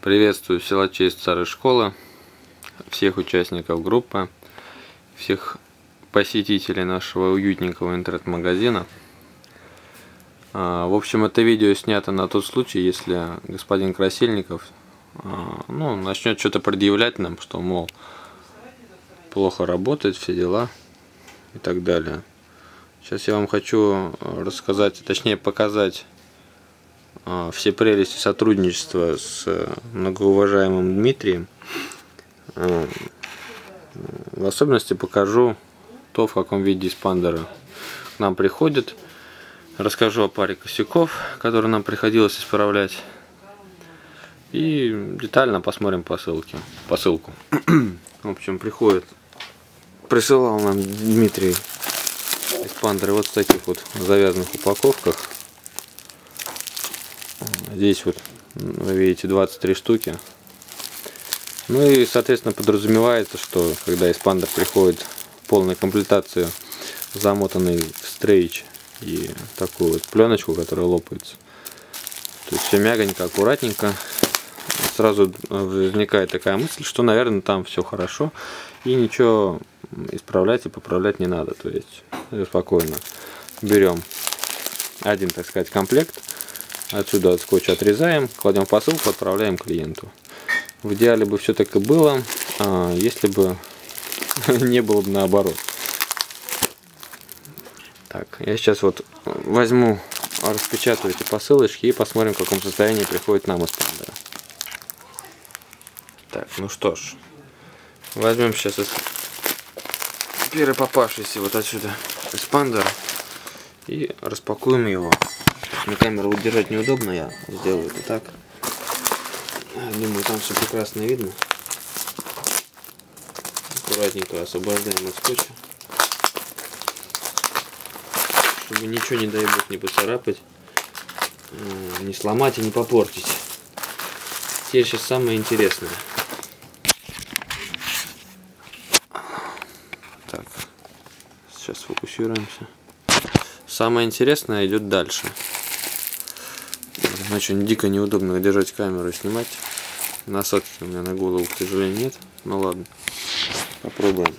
Приветствую силачей старой школы, всех участников группы, всех посетителей нашего уютненького интернет-магазина. А, в общем, это видео снято на тот случай, если господин Красильников а, ну, начнет что-то предъявлять нам, что, мол, плохо работает, все дела и так далее. Сейчас я вам хочу рассказать, точнее показать все прелести сотрудничества с э, многоуважаемым Дмитрием. А, в особенности покажу то, в каком виде испандеры к нам приходят. Расскажу о паре косяков, которые нам приходилось исправлять. И детально посмотрим посылки, посылку. в общем, приходит, присылал нам Дмитрий испандеры вот в таких вот завязанных упаковках. Здесь вот вы видите 23 штуки. Ну и соответственно подразумевается, что когда эспандер приходит в полной комплектацию, замотанный в стрейч и такую вот пленочку, которая лопается. То есть все мягонько, аккуратненько. Сразу возникает такая мысль, что, наверное, там все хорошо и ничего исправлять и поправлять не надо. То есть спокойно берем один, так сказать, комплект Отсюда от скотча отрезаем, кладем в посылку, отправляем клиенту. В идеале бы все так и было, а, если бы не было бы наоборот. Так, я сейчас вот возьму, распечатаю эти посылочки и посмотрим, в каком состоянии приходит нам из пандера. Так, ну что ж, возьмем сейчас первый попавшийся вот отсюда эспандер и распакуем его. На камеру удержать неудобно, я сделаю это так. Думаю, там все прекрасно видно. Аккуратненько освобождаем от скотча. Чтобы ничего, не дай бог, не поцарапать, э, не сломать и не попортить. Теперь сейчас самое интересное. Так, сейчас фокусируемся. Самое интересное идет дальше. Очень дико неудобно держать камеру и снимать. Насадки у меня на голову, к сожалению, нет. Ну ладно, попробуем.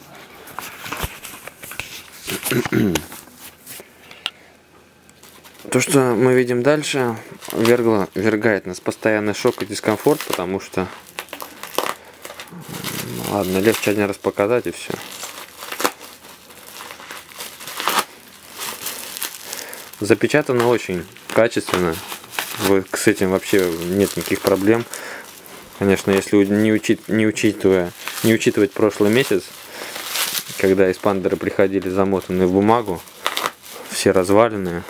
То, что мы видим дальше, вергло, вергает нас постоянный шок и дискомфорт, потому что... Ладно, легче один раз показать и все. Запечатано очень качественно с этим вообще нет никаких проблем. Конечно, если не, учит, не, учитывая, не учитывать прошлый месяц, когда эспандеры приходили замотанные в бумагу, все разваленные,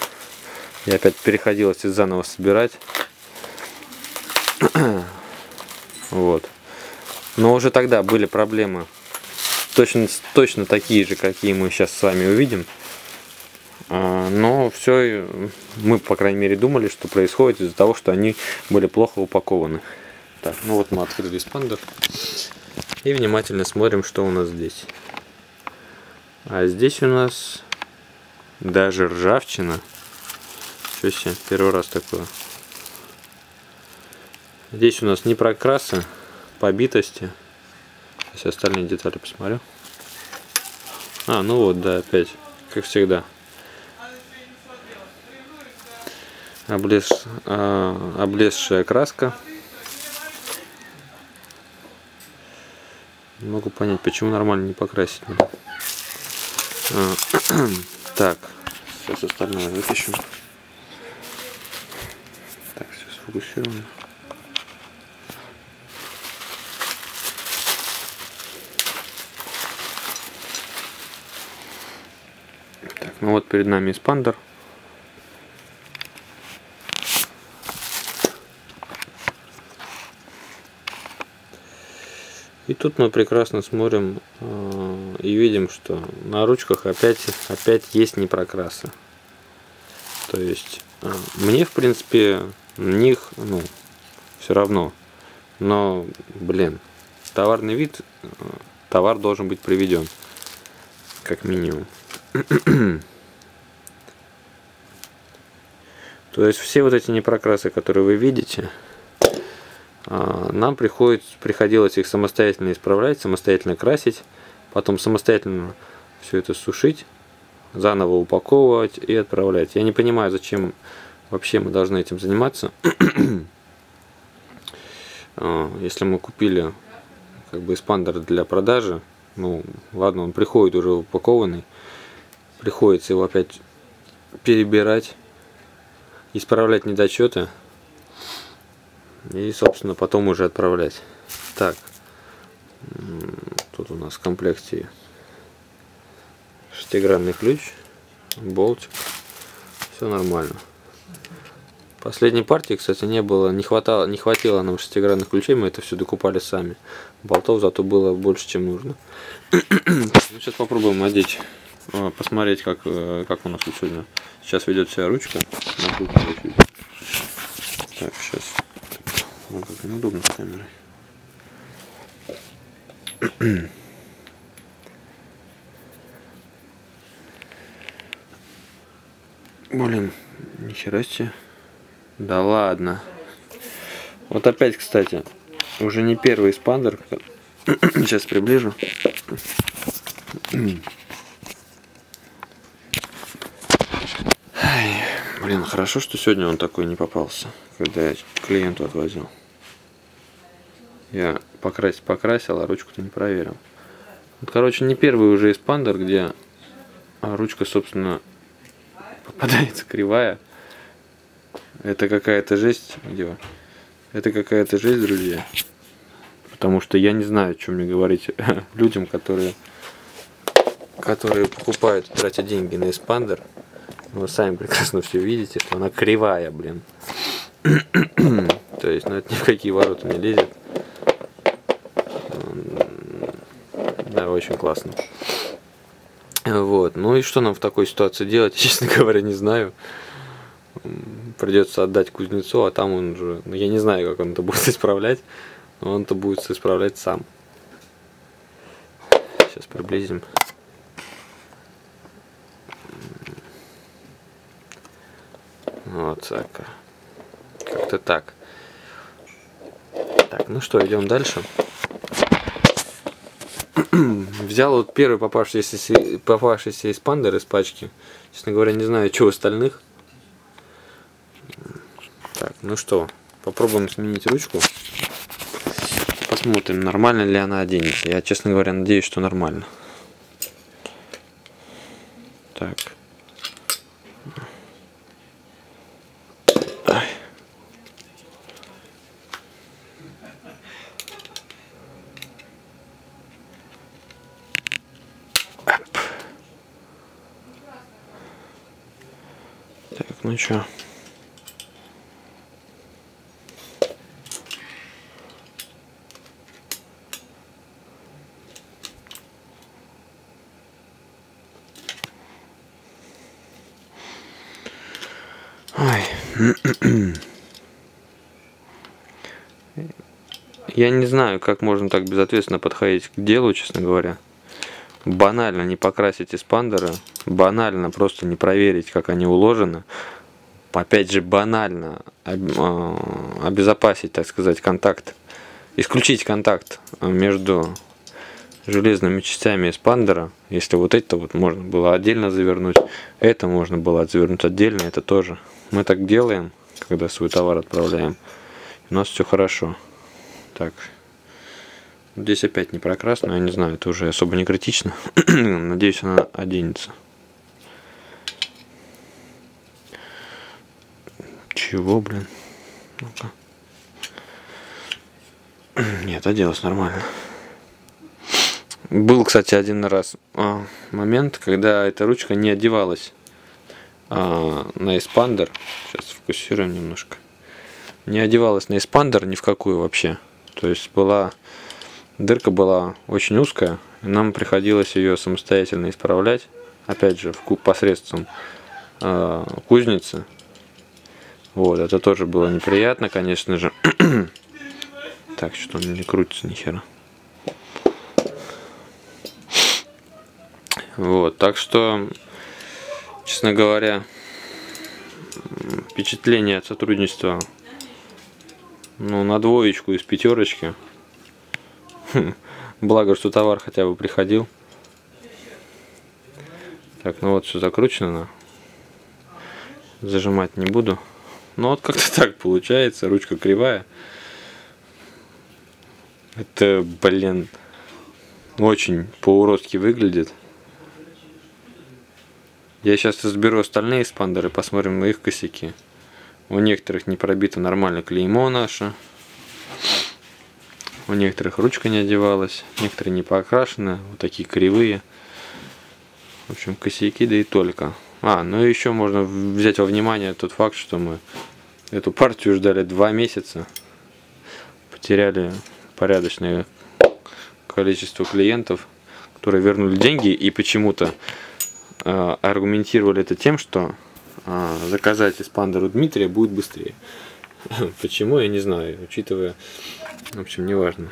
и опять переходилось их заново собирать. вот. Но уже тогда были проблемы точно, точно такие же, какие мы сейчас с вами увидим. А, но все, мы, по крайней мере, думали, что происходит из-за того, что они были плохо упакованы. Так, ну вот мы открыли спандер. И внимательно смотрим, что у нас здесь. А здесь у нас даже ржавчина. Что себе, первый раз такое. Здесь у нас не прокрасы, побитости. Сейчас остальные детали посмотрю. А, ну вот, да, опять, как всегда. Облез, э, облезшая краска. Не могу понять, почему нормально не покрасить. А, так, сейчас остальное выпишем. Так, все сфокусировано. Так, ну вот перед нами эспандер. Тут мы прекрасно смотрим э, и видим, что на ручках опять, опять есть непрокрасы. То есть э, мне, в принципе, них, ну, все равно. Но, блин, товарный вид, э, товар должен быть приведен, как минимум. То есть все вот эти непрокрасы, которые вы видите, нам приходит, приходилось их самостоятельно исправлять, самостоятельно красить, потом самостоятельно все это сушить, заново упаковывать и отправлять. Я не понимаю, зачем вообще мы должны этим заниматься. А, если мы купили как бы эспандер для продажи, ну ладно, он приходит уже упакованный, приходится его опять перебирать, исправлять недочеты и, собственно, потом уже отправлять. Так, тут у нас в комплекте шестигранный ключ, болтик, все нормально. Последней партии, кстати, не было, не хватало, не хватило нам шестигранных ключей, мы это все докупали сами. Болтов зато было больше, чем нужно. Сейчас попробуем одеть, а, посмотреть, как, э, как у нас тут сегодня. Сейчас ведет себя ручка. Так, сейчас. Ну, как неудобно с камерой. Блин, нихера себе. Да ладно. Вот опять, кстати, уже не первый спандер. Сейчас приближу. Блин, хорошо, что сегодня он такой не попался, когда я клиенту отвозил. Я покрасить покрасил, а ручку-то не проверил. Вот, короче, не первый уже испандер, где ручка, собственно, попадается кривая. Это какая-то жесть, где Это какая-то жесть, друзья. Потому что я не знаю, чем мне говорить людям, которые, которые покупают, тратят деньги на эспандер. Вы сами прекрасно все видите, что она кривая, блин. То есть, ну это ни в какие ворота не лезет. Да, очень классно. Вот. Ну и что нам в такой ситуации делать, честно говоря, не знаю придется отдать кузнецу, а там он уже, ну, я не знаю, как он это будет исправлять, но он это будет исправлять сам. Сейчас приблизим. Вот так. Как-то так. Так, ну что, идем дальше. Взял вот первый попавшийся, попавшийся эспандер из пачки. Честно говоря, не знаю, что остальных. Так, ну что, попробуем сменить ручку. Посмотрим, нормально ли она оденется. Я, честно говоря, надеюсь, что нормально. Так. Ну что? Я не знаю, как можно так безответственно подходить к делу, честно говоря. Банально не покрасить эспандеры, банально просто не проверить, как они уложены. Опять же, банально а, обезопасить, так сказать, контакт, исключить контакт между железными частями эспандера. Если вот это вот можно было отдельно завернуть, это можно было завернуть отдельно, это тоже. Мы так делаем, когда свой товар отправляем. У нас все хорошо. Так. Здесь опять не прокрас, но я не знаю, это уже особо не критично. Надеюсь, она оденется. Чего, блин? Ну-ка. Нет, оделась нормально. Был, кстати, один раз а, момент, когда эта ручка не одевалась а, на эспандер. Сейчас фокусируем немножко. Не одевалась на эспандер ни в какую вообще. То есть была дырка была очень узкая, и нам приходилось ее самостоятельно исправлять. Опять же, в, посредством э, кузницы. Вот, это тоже было неприятно, конечно же. так, что он не крутится ни хера. Вот, так что, честно говоря, впечатление от сотрудничества Ну, на двоечку из пятерочки. Благо, что товар хотя бы приходил. Так, ну вот все закручено. Зажимать не буду. Ну вот как-то так получается. Ручка кривая. Это, блин, очень по-уродски выглядит. Я сейчас разберу остальные спандеры, посмотрим на их косяки. У некоторых не пробито нормально клеймо наше. У некоторых ручка не одевалась. Некоторые не покрашены. Вот такие кривые. В общем, косяки, да и только. А, ну и еще можно взять во внимание тот факт, что мы эту партию ждали два месяца. Потеряли порядочное количество клиентов, которые вернули деньги и почему-то э, аргументировали это тем, что э, заказать эспандер у Дмитрия будет быстрее. Почему, я не знаю, учитывая, в общем, неважно.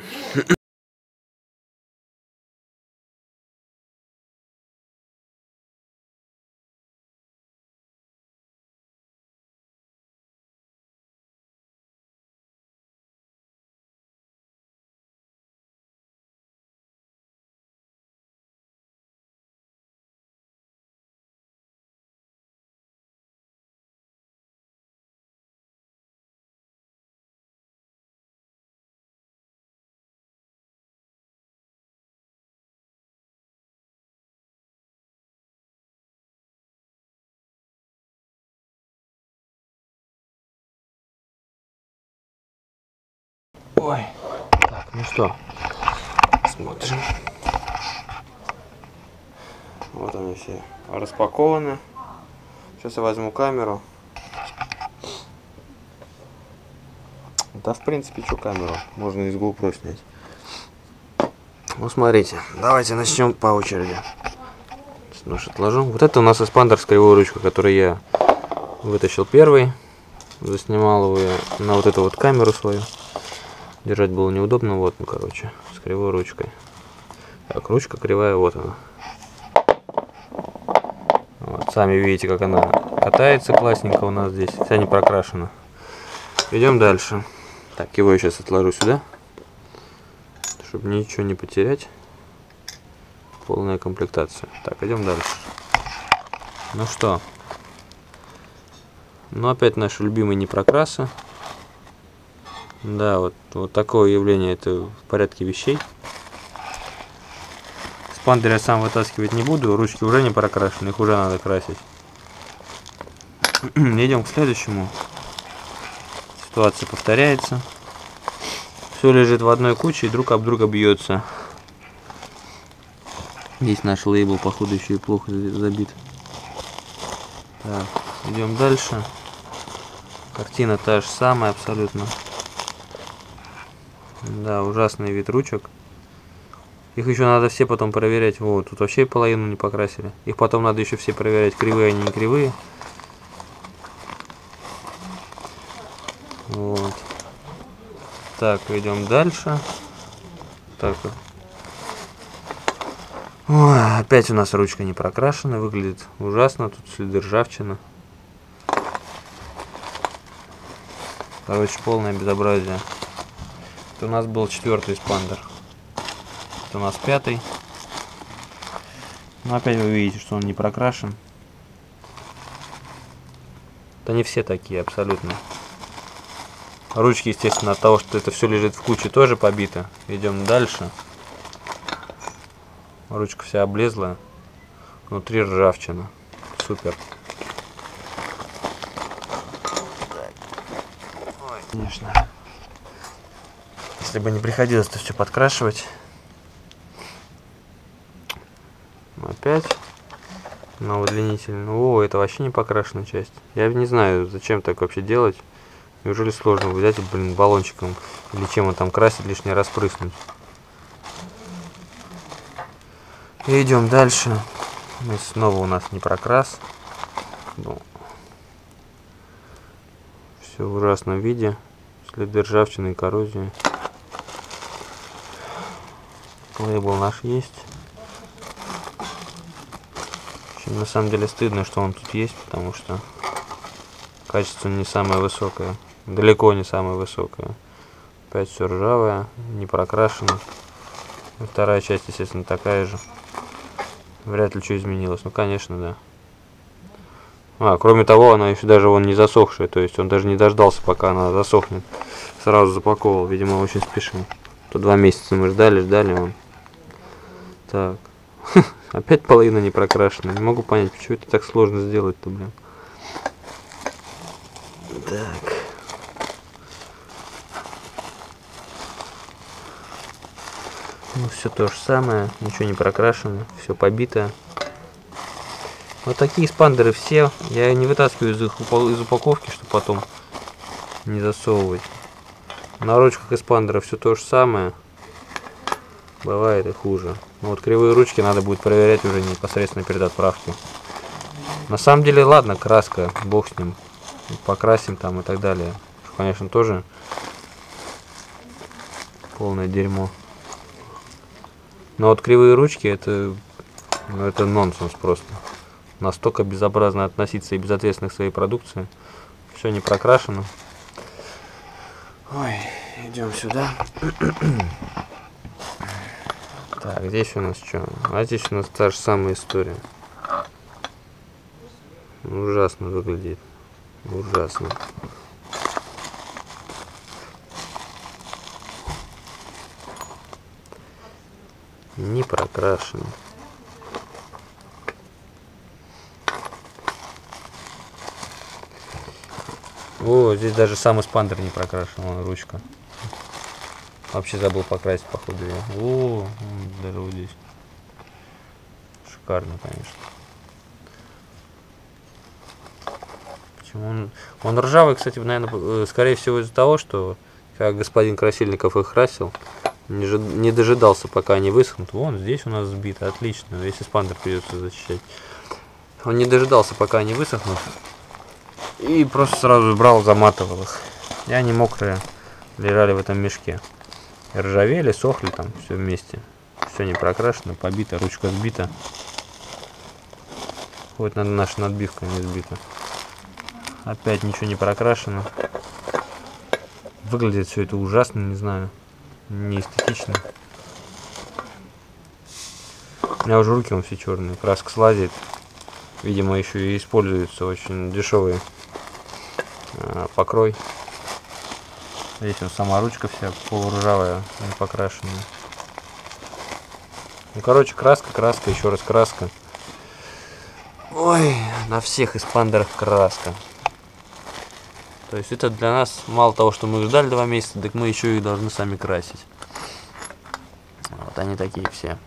Ой. Так, ну что, смотрим. Вот они все распакованы. Сейчас я возьму камеру. Да, в принципе, что камеру? Можно из GoPro снять. Ну, смотрите. Давайте начнем по очереди. Нож отложу. Вот это у нас эспандер с кривой ручкой, который я вытащил первый. Заснимал его на вот эту вот камеру свою. Держать было неудобно, вот, ну, короче, с кривой ручкой. Так, ручка кривая, вот она. Вот, сами видите, как она катается классненько у нас здесь, вся не прокрашена. Идем дальше. Так, его я сейчас отложу сюда, чтобы ничего не потерять. Полная комплектация. Так, идем дальше. Ну что, ну опять наши любимые непрокрасы. Да, вот, вот такое явление, это в порядке вещей. Спандер я сам вытаскивать не буду, ручки уже не прокрашены, их уже надо красить. Идем к следующему. Ситуация повторяется. Все лежит в одной куче и друг об друга бьется. Здесь наш лейбл, походу, еще и плохо забит. Так, идем дальше. Картина та же самая абсолютно. Да, ужасный вид ручек. Их еще надо все потом проверять. Вот, тут вообще половину не покрасили. Их потом надо еще все проверять, кривые они не кривые. Вот. Так, идем дальше. Так. Ой, опять у нас ручка не прокрашена, выглядит ужасно, тут следы ржавчины. Короче, полное безобразие. Это у нас был четвертый спандер. Это у нас пятый. Но опять вы видите, что он не прокрашен. Это не все такие, абсолютно. Ручки, естественно, от того, что это все лежит в куче, тоже побиты. Идем дальше. Ручка вся облезла. Внутри ржавчина. Супер. Конечно. Если бы не приходилось это все подкрашивать. Опять на удлинитель. О, это вообще не покрашенная часть. Я не знаю, зачем так вообще делать. Неужели сложно взять, блин, баллончиком или чем он там красит, лишний раз прыснуть. Идем дальше. И снова у нас не прокрас. Ну, все в ужасном виде. Следы ржавчины и коррозии. Лейбл наш есть. общем, на самом деле стыдно, что он тут есть, потому что качество не самое высокое. Далеко не самое высокое. Опять все ржавое, не прокрашено. вторая часть, естественно, такая же. Вряд ли что изменилось. Ну, конечно, да. А, кроме того, она еще даже вон не засохшая, то есть он даже не дождался, пока она засохнет. Сразу запаковал, видимо, очень спешил. То два месяца мы ждали, ждали он. Так. Опять половина не прокрашена. Не могу понять, почему это так сложно сделать-то, блин. Так. Ну, все то же самое, ничего не прокрашено, все побито. Вот такие спандеры все. Я не вытаскиваю из, их, из упаковки, чтобы потом не засовывать. На ручках эспандера все то же самое. Бывает и хуже. Но вот кривые ручки надо будет проверять уже непосредственно перед отправкой. На самом деле, ладно, краска, бог с ним. Покрасим там и так далее. Конечно, тоже полное дерьмо. Но вот кривые ручки это, ну, это нонсенс просто. Настолько безобразно относиться и безответственно к своей продукции. Все не прокрашено. Ой, идем сюда. так, здесь у нас что? А здесь у нас та же самая история. Ужасно выглядит. Ужасно. не прокрашен. О, здесь даже сам эспандер не прокрашен, вон ручка. Вообще забыл покрасить, походу, ее. О, даже вот здесь. Шикарно, конечно. Почему он... Он ржавый, кстати, наверное, э, скорее всего из-за того, что как господин Красильников их красил, не, не дожидался, пока они высохнут. Вон, здесь у нас сбито, отлично. Весь эспандер придется защищать. Он не дожидался, пока они высохнут. И просто сразу брал, заматывал их. И они мокрые лежали в этом мешке. Ржавели, сохли там, все вместе. Все не прокрашено, побито, ручка сбита. Хоть надо наша надбивка не сбита. Опять ничего не прокрашено. Выглядит все это ужасно, не знаю не эстетично. У меня уже руки он все черные, краска слазит. Видимо, еще и используется очень дешевый э, покрой. Вот сама ручка вся полуржавая, не покрашенная. Ну, короче, краска, краска, еще раз краска. Ой, на всех эспандерах краска. То есть это для нас мало того, что мы ждали два месяца, так мы еще и должны сами красить. Вот они такие все.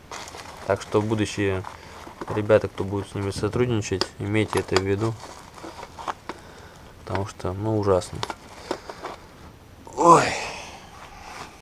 Так что будущие ребята, кто будет с ними сотрудничать, имейте это в виду. Потому что, ну, ужасно. Ой.